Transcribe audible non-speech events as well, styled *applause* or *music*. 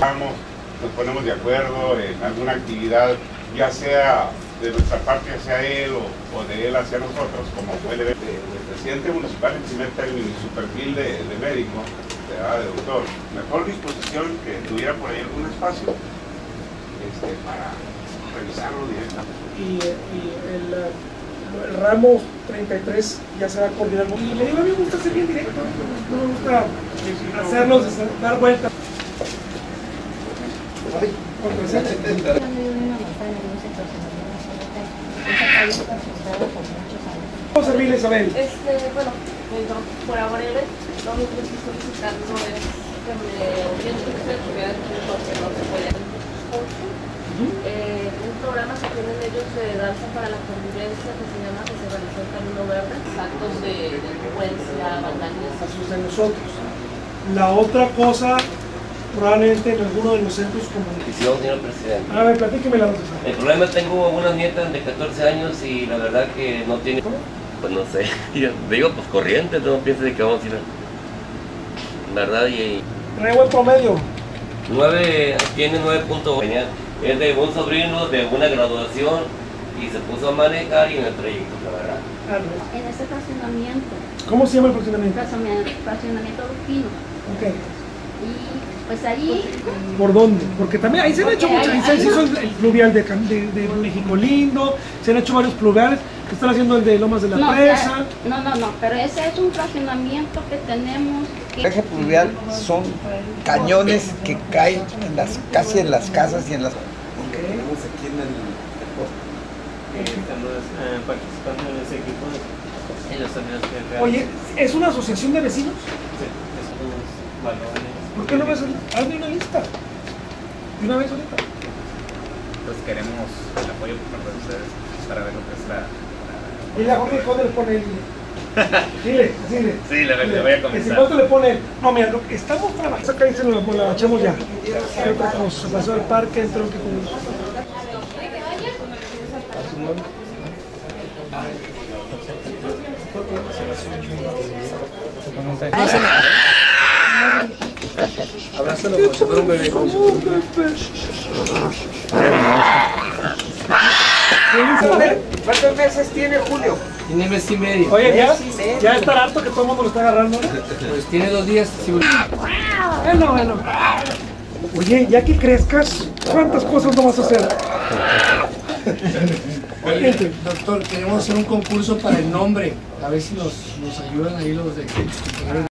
Vamos, nos ponemos de acuerdo en alguna actividad, ya sea de nuestra parte hacia él o, o de él hacia nosotros, como fue el, el presidente municipal en primer término y su perfil de, de médico, de, de doctor. Mejor disposición que tuviera por ahí algún espacio este, para revisarlo directamente. y, y el, uh, el ramo 33 ya se va a coordinar. Y le digo, a mí me gusta ser bien directo, no me gusta hacerlos, dar vueltas. ¿Cómo servirle, Isabel? Este, bueno, bueno, por ahora lo único que estoy solicitando es que me oriente usted porque porque no se puede eh, un programa que tienen ellos de danza para la convivencia que se llama que se realizó en Camino Verde, actos de delincuencia, vandalismo. De nosotros. La otra cosa, probablemente en alguno de los centros comunitarios. Sí, señor presidente. A ver, platíqueme la noticia. El problema es que tengo unas nietas de 14 años y la verdad que no tiene... Pues no sé, *laughs* yo digo pues corriente, no pienses de que vamos a ir a... ¿Verdad? Y Trae buen promedio. 9, tiene 9 puntos. Venía- Es de un sobrino de una graduación y se puso a manejar y en el trayecto, la verdad. En ese fraccionamiento, ¿Cómo se llama el fraccionamiento, fraccionamiento Rufino, Ok. y pues ahí, ¿Por dónde? Porque también ahí se han hecho muchas, ahí se hizo el, el pluvial de, de, de México Lindo, se han hecho varios pluviales, están haciendo el de Lomas de la no, Presa. no, no, no, pero ese es un fraccionamiento que tenemos El eje pluvial son cañones que caen en las, casi en las casas y en las... En el deporte. Estamos eh, participando en ese equipo. Ellos también hacen real. Oye, ¿es una asociación de vecinos? Sí, esos balones. ¿Por qué no ves? Hazme una lista. De una vez ahorita. Entonces queremos el apoyo por parte de ustedes para ver lo que es la... la- Jorge cuándo le pone el. Dile, dile. Sí, le, le voy a Que si comenzar. cuánto le pone. No, mira, lo que estamos trabajando. Calle se la, la echamos ya. ¿Qué otra cosa? Pasó al parque, entró que con. Abrázalo como si fuera un bebé. ¿Cuántos meses tiene Julio? Tiene mes y medio. Oye, ya, ya está harto que todo el mundo lo está agarrando. Pues tiene dos días. sí, Bueno, bueno. Oye, ya que crezcas, ¿cuántas cosas no vas a hacer? Gente, Doctor, queremos hacer un concurso para el nombre. A ver si nos, nos ayudan ahí los de